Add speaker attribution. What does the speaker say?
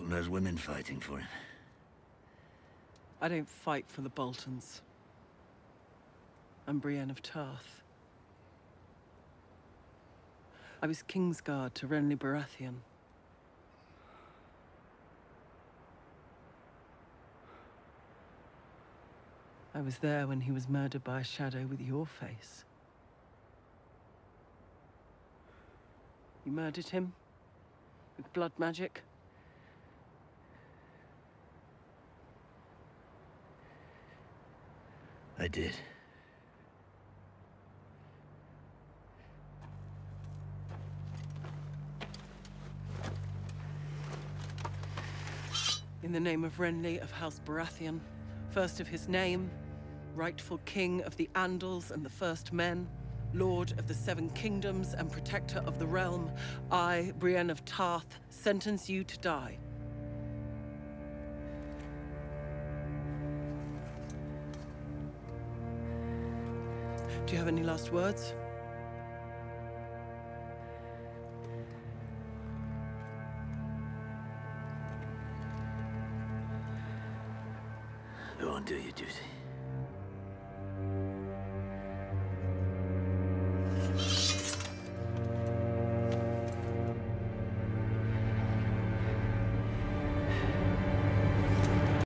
Speaker 1: Bolton has women fighting for him.
Speaker 2: I don't fight for the Boltons. I'm Brienne of Tarth. I was Kingsguard to Renly Baratheon. I was there when he was murdered by a shadow with your face. You murdered him? With blood magic?
Speaker 1: I did.
Speaker 2: In the name of Renly of House Baratheon, first of his name, rightful king of the Andals and the First Men, lord of the Seven Kingdoms and protector of the realm, I, Brienne of Tarth, sentence you to die. Do you have any last words?
Speaker 1: Go and do your duty.